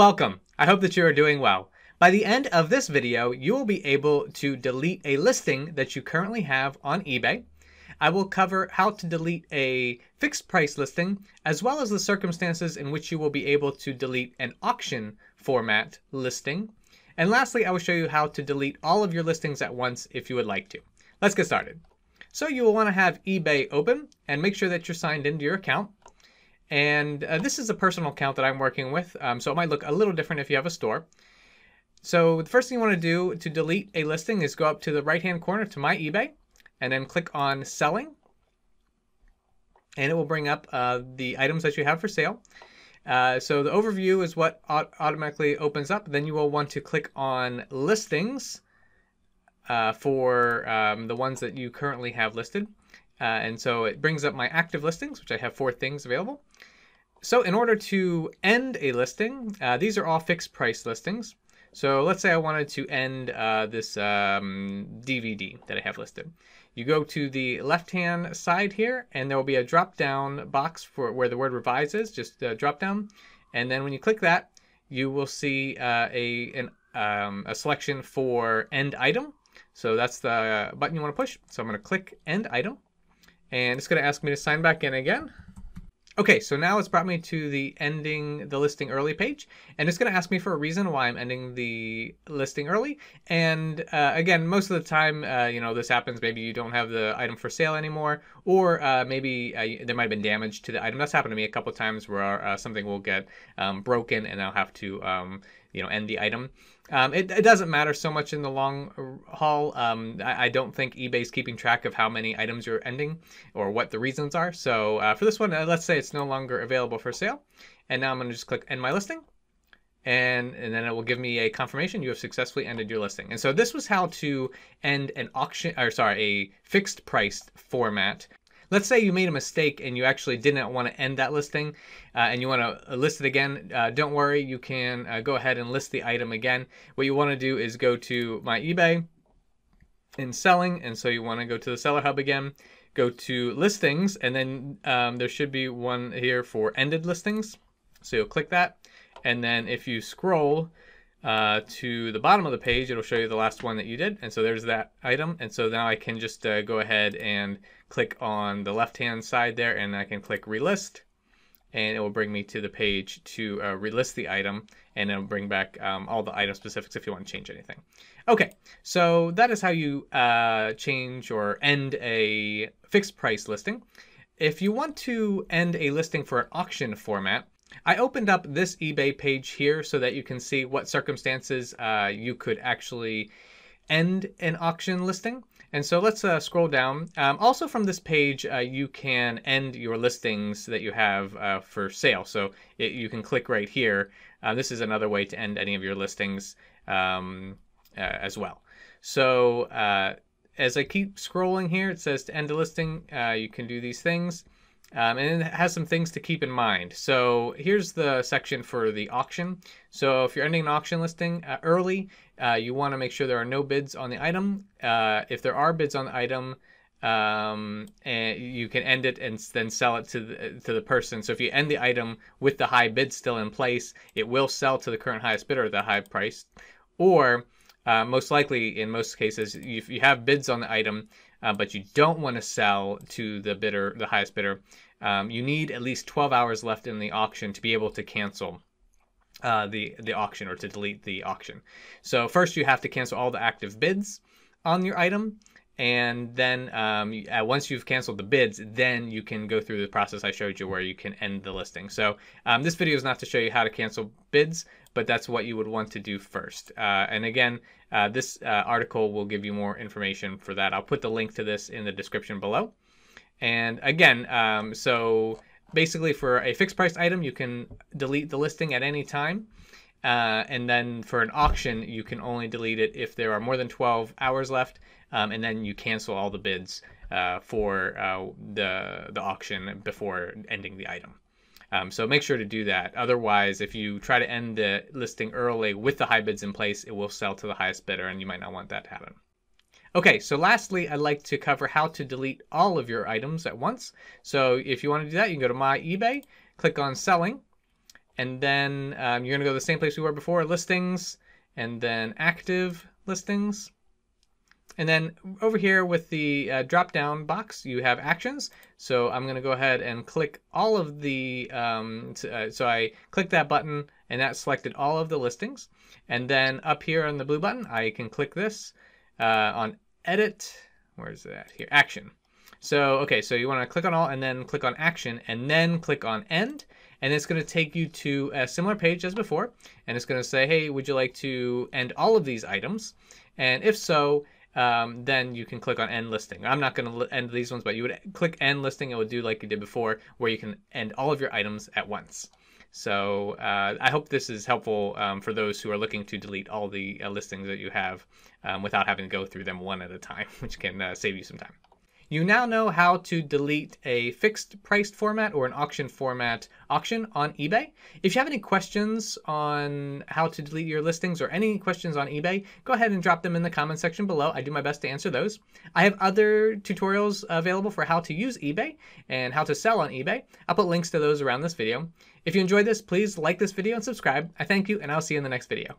Welcome. I hope that you are doing well. By the end of this video, you will be able to delete a listing that you currently have on eBay. I will cover how to delete a fixed price listing, as well as the circumstances in which you will be able to delete an auction format listing. And lastly, I will show you how to delete all of your listings at once if you would like to. Let's get started. So you will want to have eBay open and make sure that you're signed into your account. And uh, this is a personal account that I'm working with, um, so it might look a little different if you have a store. So the first thing you want to do to delete a listing is go up to the right-hand corner to My eBay, and then click on Selling. And it will bring up uh, the items that you have for sale. Uh, so the overview is what automatically opens up. Then you will want to click on Listings uh, for um, the ones that you currently have listed. Uh, and so it brings up my active listings, which I have four things available. So in order to end a listing, uh, these are all fixed price listings. So let's say I wanted to end uh, this um, DVD that I have listed. You go to the left-hand side here, and there will be a drop-down box for where the word revise is, just a drop-down. And then when you click that, you will see uh, a, an, um, a selection for end item. So that's the button you want to push. So I'm going to click end item. And it's going to ask me to sign back in again. Okay, so now it's brought me to the ending the listing early page, and it's going to ask me for a reason why I'm ending the listing early. And uh, again, most of the time, uh, you know, this happens. Maybe you don't have the item for sale anymore, or uh, maybe uh, there might have been damage to the item. That's happened to me a couple times where uh, something will get um, broken, and I'll have to, um, you know, end the item. Um, it, it, doesn't matter so much in the long haul. Um, I, I, don't think eBay's keeping track of how many items you're ending or what the reasons are. So uh, for this one, uh, let's say it's no longer available for sale. And now I'm going to just click end my listing. And, and then it will give me a confirmation you have successfully ended your listing. And so this was how to end an auction, or sorry, a fixed price format Let's say you made a mistake and you actually didn't want to end that listing uh, and you want to list it again. Uh, don't worry, you can uh, go ahead and list the item again. What you want to do is go to my eBay in selling. And so you want to go to the seller hub again, go to listings, and then um, there should be one here for ended listings. So you'll click that. And then if you scroll, uh, to the bottom of the page, it'll show you the last one that you did. And so there's that item. And so now I can just uh, go ahead and click on the left-hand side there and I can click relist and it will bring me to the page to uh, relist the item and it'll bring back um, all the item specifics if you want to change anything. Okay, so that is how you uh, change or end a fixed price listing. If you want to end a listing for an auction format, I opened up this eBay page here so that you can see what circumstances uh, you could actually end an auction listing. And so let's uh, scroll down. Um, also from this page, uh, you can end your listings that you have uh, for sale. So it, you can click right here. Uh, this is another way to end any of your listings um, uh, as well. So uh, as I keep scrolling here, it says to end a listing, you can do these things. Um, and it has some things to keep in mind. So here's the section for the auction. So if you're ending an auction listing uh, early, uh, you want to make sure there are no bids on the item. Uh, if there are bids on the item, um, and you can end it and then sell it to the, to the person. So if you end the item with the high bid still in place, it will sell to the current highest bidder at the high price. Or uh, most likely, in most cases, if you have bids on the item, uh, but you don't want to sell to the bidder, the highest bidder, um, you need at least 12 hours left in the auction to be able to cancel uh, the the auction or to delete the auction. So first you have to cancel all the active bids on your item, and then um, uh, once you've canceled the bids, then you can go through the process I showed you where you can end the listing. So um, this video is not to show you how to cancel bids, but that's what you would want to do first. Uh, and again, uh, this uh, article will give you more information for that. I'll put the link to this in the description below. And again, um, so basically for a fixed price item, you can delete the listing at any time. Uh, and then for an auction, you can only delete it if there are more than 12 hours left. Um, and then you cancel all the bids uh, for uh, the, the auction before ending the item. Um, so make sure to do that. Otherwise, if you try to end the listing early with the high bids in place, it will sell to the highest bidder, and you might not want that to happen. Okay, so lastly, I'd like to cover how to delete all of your items at once. So if you want to do that, you can go to My eBay, click on Selling, and then um, you're gonna go to the same place we were before, listings, and then active listings. And then over here with the uh, drop down box, you have actions. So I'm going to go ahead and click all of the, um, uh, so I click that button and that selected all of the listings. And then up here on the blue button, I can click this uh, on edit. Where's that here? Action. So, okay, so you want to click on all and then click on action and then click on end. And it's going to take you to a similar page as before. And it's going to say, hey, would you like to end all of these items? And if so, um, then you can click on end listing. I'm not going to end these ones, but you would click end listing. It would do like you did before, where you can end all of your items at once. So uh, I hope this is helpful um, for those who are looking to delete all the uh, listings that you have um, without having to go through them one at a time, which can uh, save you some time. You now know how to delete a fixed priced format or an auction format auction on eBay. If you have any questions on how to delete your listings or any questions on eBay, go ahead and drop them in the comment section below. I do my best to answer those. I have other tutorials available for how to use eBay and how to sell on eBay. I'll put links to those around this video. If you enjoyed this, please like this video and subscribe. I thank you and I'll see you in the next video.